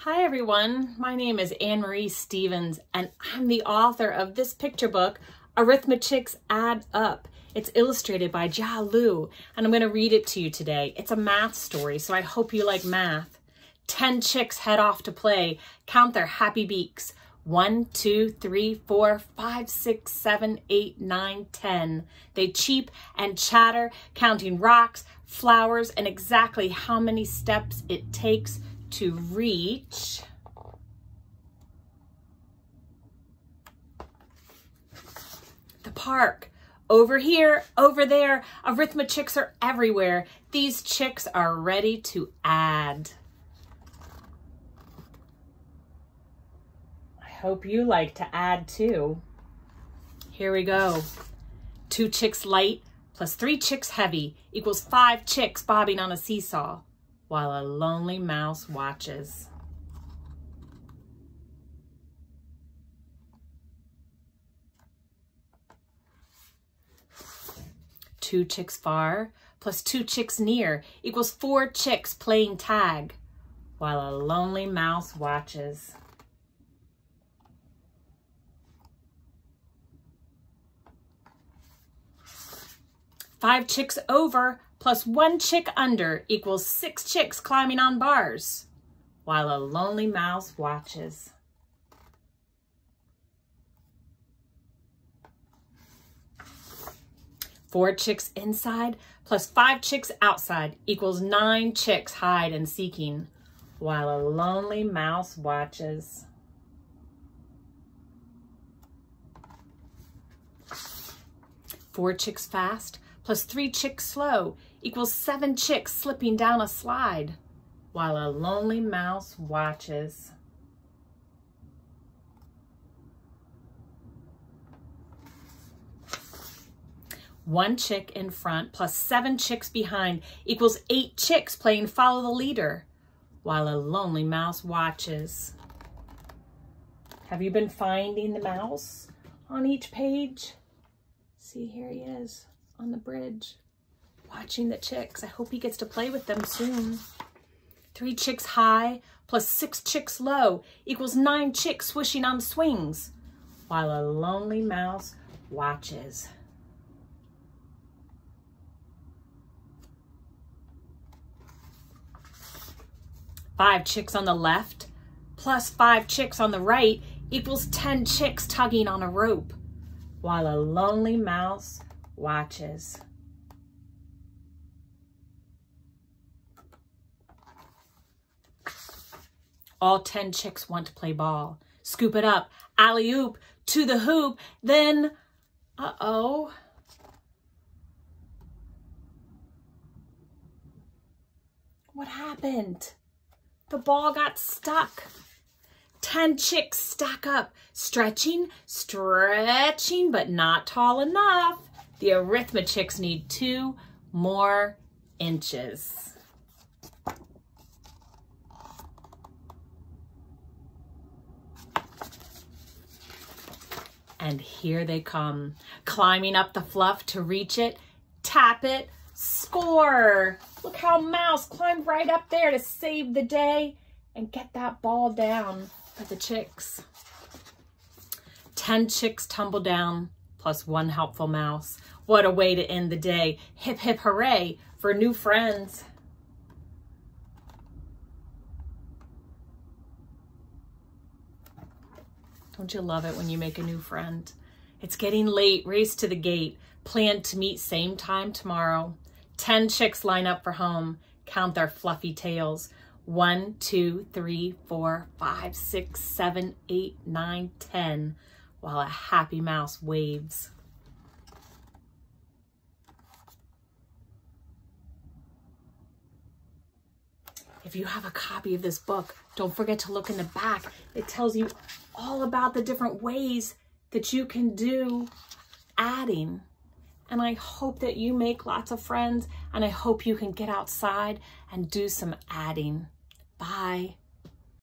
Hi everyone, my name is Ann Marie Stephens and I'm the author of this picture book, Arithmechicks Add Up. It's illustrated by Jia Liu and I'm going to read it to you today. It's a math story, so I hope you like math. Ten chicks head off to play. Count their happy beaks. One, two, three, four, five, six, seven, eight, nine, ten. They cheep and chatter, counting rocks, flowers, and exactly how many steps it takes to reach the park. Over here, over there, arithmechicks are everywhere. These chicks are ready to add. I hope you like to add too. Here we go. Two chicks light plus three chicks heavy equals five chicks bobbing on a seesaw while a lonely mouse watches. Two chicks far plus two chicks near equals four chicks playing tag while a lonely mouse watches. Five chicks over plus one chick under equals six chicks climbing on bars while a lonely mouse watches. Four chicks inside plus five chicks outside equals nine chicks hide and seeking while a lonely mouse watches. Four chicks fast plus three chicks slow equals seven chicks slipping down a slide while a lonely mouse watches. One chick in front plus seven chicks behind equals eight chicks playing follow the leader while a lonely mouse watches. Have you been finding the mouse on each page? See, here he is on the bridge watching the chicks. I hope he gets to play with them soon. Three chicks high plus six chicks low equals nine chicks swishing on swings while a lonely mouse watches. Five chicks on the left plus five chicks on the right equals 10 chicks tugging on a rope while a lonely mouse watches. All 10 chicks want to play ball. Scoop it up, alley-oop, to the hoop, then, uh-oh. What happened? The ball got stuck. 10 chicks stack up, stretching, stretching, but not tall enough. The arithmechicks need two more inches. And here they come, climbing up the fluff to reach it, tap it, score. Look how Mouse climbed right up there to save the day and get that ball down for the chicks. 10 chicks tumble down, plus one helpful mouse. What a way to end the day. Hip, hip, hooray for new friends. Don't you love it when you make a new friend? It's getting late. Race to the gate. Plan to meet same time tomorrow. Ten chicks line up for home. Count their fluffy tails. One, two, three, four, five, six, seven, eight, nine, ten, while a happy mouse waves. If you have a copy of this book, don't forget to look in the back. It tells you all about the different ways that you can do adding. And I hope that you make lots of friends and I hope you can get outside and do some adding. Bye.